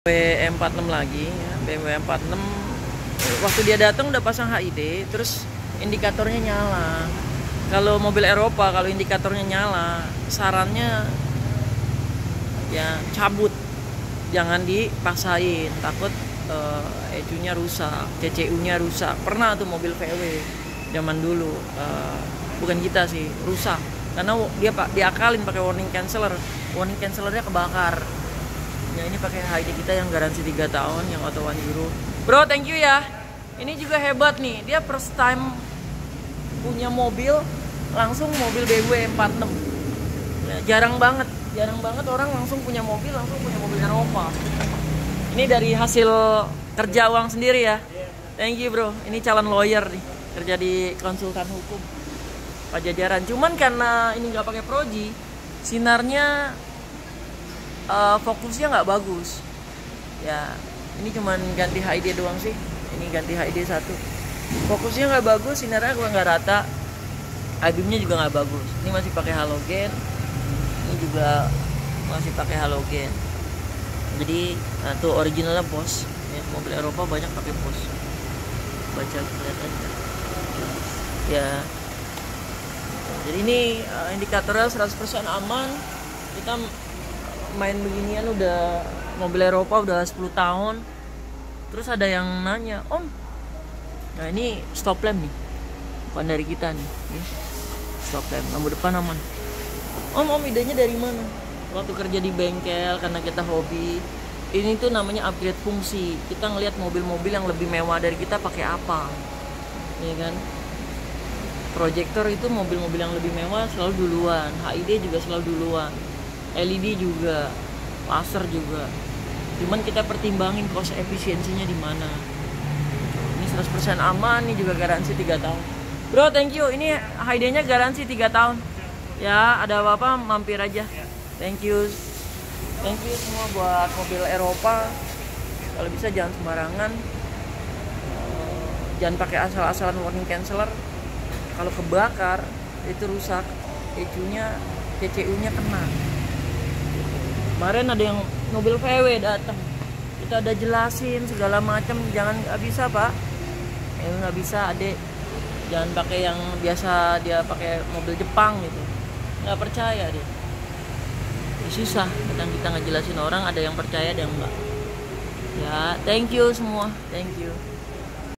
BMW 46 lagi ya. BMW 46 waktu dia datang udah pasang HID terus indikatornya nyala. Kalau mobil Eropa kalau indikatornya nyala sarannya ya cabut. Jangan dipaksain takut uh, ECU-nya rusak CCU-nya rusak. Pernah tuh mobil VW zaman dulu uh, bukan kita sih rusak. Karena dia pak diakalin pakai warning canceller warning cancellernya kebakar ya ini pakai HID kita yang garansi 3 tahun yang auto one euro bro thank you ya. Ini juga hebat nih. Dia first time punya mobil langsung mobil BMW 46 ya, jarang banget. Jarang banget orang langsung punya mobil langsung punya mobil Eropa ini dari hasil kerja uang sendiri ya. Thank you bro. Ini calon lawyer nih kerja di konsultan hukum. Pajajaran cuman karena ini nggak pakai proji sinarnya uh, fokusnya nggak bagus. Ya ini cuman ganti HID doang sih. Ini ganti HID satu. Fokusnya nggak bagus sinarnya gua nggak rata. Albumnya juga nggak bagus. Ini masih pakai halogen. Ini juga masih pakai halogen. Jadi nah, tuh originalnya bos ya, mobil Eropa banyak pakai bos baca lihat aja. Ya. Jadi ini uh, indikatornya 100% aman. Kita main beginian udah mobil Eropa udah 10 tahun. Terus ada yang nanya om nah ini stop lamp nih bukan dari kita nih stop lamp lampu depan aman. Om om idenya dari mana? Waktu kerja di bengkel karena kita hobi. Ini tuh namanya upgrade fungsi. Kita ngelihat mobil-mobil yang lebih mewah dari kita pakai apa ya kan? Proyektor itu mobil-mobil yang lebih mewah selalu duluan HID juga selalu duluan LED juga laser juga. Cuman kita pertimbangin cost efisiensinya di mana. Ini 100% aman ini juga garansi 3 tahun. Bro thank you. Ini HD nya garansi 3 tahun. Ya ada apa-apa mampir aja. Thank you. Thank you semua buat mobil Eropa. Kalau bisa jangan sembarangan. Jangan pakai asal-asalan warning canceller kalau kebakar itu rusak. ECU nya CCU nya kena kemarin ada yang mobil VW datang kita udah jelasin segala macam jangan nggak bisa pak. Ya nggak bisa adek jangan pakai yang biasa dia pakai mobil Jepang gitu. Nggak percaya deh ya, susah. Kadang kita ngejelasin orang ada yang percaya ada yang enggak ya thank you semua. Thank you